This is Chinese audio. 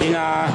行啊